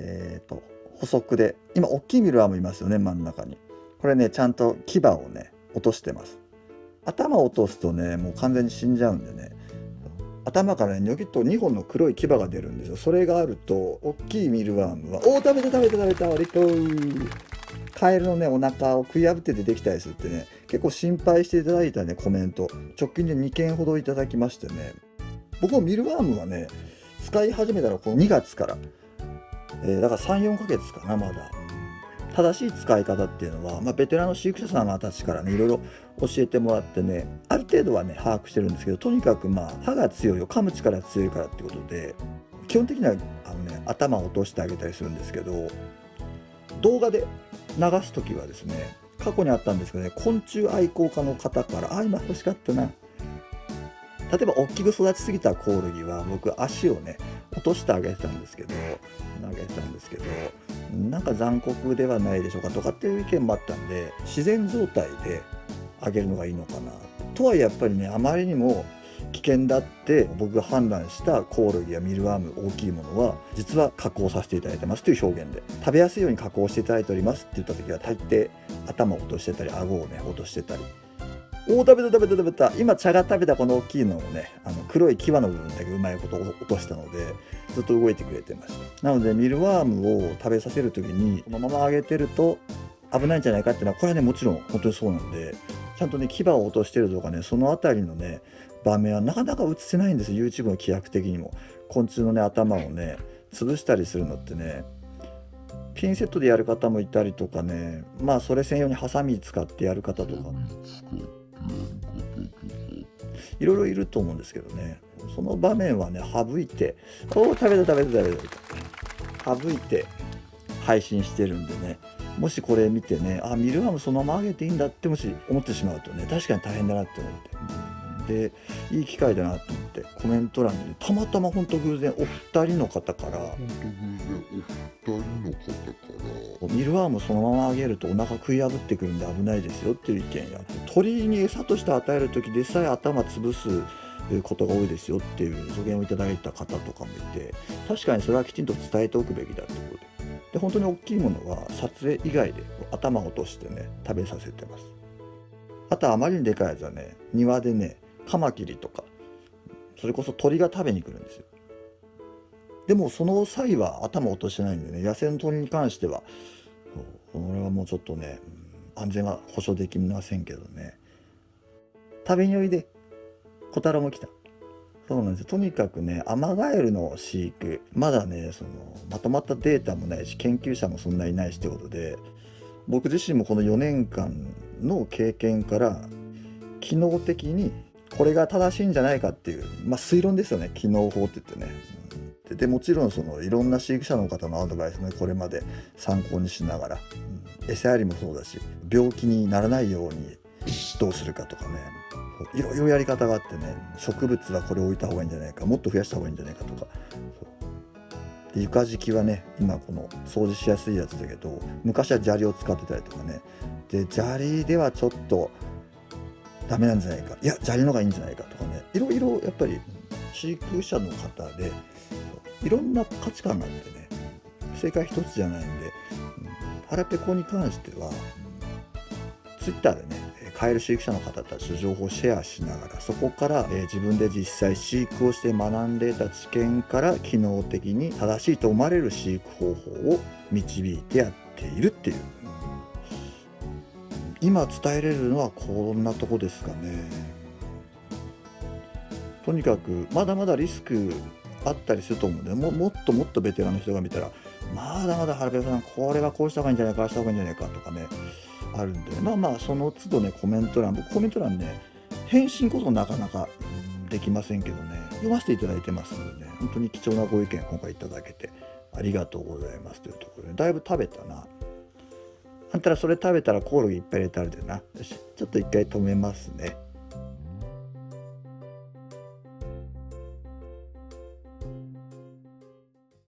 えーと、補足で今大きいミルワームいますよね真ん中に。これねちゃんと牙をね落としてます。頭を落とすとねもう完全に死んじゃうんでね。頭からねニョキッと2本の黒い牙が出るんですよ。それがあると大きいミルワームは「おお食べた食べた食べた割とカエルのねお腹を食い破って出てきたりするってね結構心配していただいたねコメント。直近で2件ほどいただきましてね。僕もミルワームはね使い始めたらこの2月から、えー、だから34ヶ月かなまだ。正しい使い方っていうのは、まあ、ベテランの飼育者様たちからねいろいろ教えてもらってねある程度はね把握してるんですけどとにかくまあ歯が強いよ噛む力が強いからってことで基本的にはあの、ね、頭を落としてあげたりするんですけど動画で流す時はですね過去にあったんですけどね昆虫愛好家の方から「あ今欲しかったな」例えば大きく育ちすぎたコオロギは僕足をね落としてあげてたんですけど投げてたんですけどなんか残酷ではないでしょうかとかっていう意見もあったんで自然状態であげるのがいいのかな。とはやっぱりねあまりにも危険だって僕が判断したコオロギやミルワーム大きいものは実は加工させていただいてますという表現で食べやすいように加工していただいておりますって言った時は大抵頭を落としてたり顎をね落としてたり。おお食べた食べた食べた今茶が食べたこの大きいのをねあの黒い際の部分だけうまいこと落としたのでずっと動いてくれてました。なのでミルワームを食べさせる時にこのまま揚げてると危ないんじゃないかっていうのはこれはねもちろん本当にそうなんでちゃんとね牙を落としてるとかねその辺りのね場面はなかなか映せないんです YouTube の規約的にも。昆虫のね頭をね潰したりするのってねピンセットでやる方もいたりとかねまあそれ専用にハサミ使ってやる方とか。いろいろいると思うんですけどねその場面はね省いて「おお食べた食べた食べた」省いて配信してるんでね。もしこれ見てねあミルワームそのまま上げていいんだってもし思ってしまうとね確かに大変だなって思って。でいい機会だなと思ってコメント欄にたまたま本当偶然お二人の方から本当偶然お二人の方から。ミルワームそのままあげるとお腹食い破ってくるんで危ないですよっていう意見や鳥に餌として与える時でさえ頭潰すことが多いですよっていう助言をいただいた方とかもいて確かにそれはきちんと伝えておくべきだってこと。でで本当に大きいものは撮影以外で頭を落としてね食べさせてます。あとあまりにでかいやつはね庭でねカマキリとかそれこそ鳥が食べに来るんですよ。でもその際は頭落としてないんでね野生の鳥に関してはこれはもうちょっとね安全は保証できませんけどね。食べにおいで小太郎も来た。そうなんですよ。とにかくねアマガエルの飼育まだねそのまとまったデータもないし研究者もそんなにないしってことで僕自身もこの4年間の経験から機能的にこれが正しいんじゃないかっていう、まあ、推論ですよね。機能法って言ってね。ででもちろんそのいろんな飼育者の方のアドバイスねこれまで参考にしながら、うん、餌やりもそうだし病気にならないようにどうするかとかね。いろいろやり方があってね植物はこれ置いた方がいいんじゃないかもっと増やした方がいいんじゃないかとか。で床敷きはね今この掃除しやすいやつだけど昔は砂利を使ってたりとかね。で砂利ではちょっとダメなんじゃないか。いや砂利の方がいいんじゃないかとかね。いろいろやっぱり飼育者の方でいろんな価値観があってね正解一つじゃないんで、腹ペコに関しては、ツイッターでねカエル飼育者の方たちと情報をシェアしながらそこから、えー、自分で実際飼育をして学んでいた知見から機能的に正しいと思われる飼育方法を導いてやっているっていう。今伝えれるのはこんなとこですかね。とにかくまだまだリスクあったりすると思うんでももっともっとベテランの人が見たらまだまだ原部さんこれはこうした方がいいんじゃないかああした方がいいんじゃないかとかねあるんでまあまあその都度ねコメント欄僕コメント欄ね返信こそなかなかできませんけどね読ませていただいてますのでね本当に貴重なご意見今回いただけてありがとうございますというところでだいぶ食べたな。あんたらそれ食べたらコオロギいっぱい入れてあるでな。よしちょっと一回止めますね。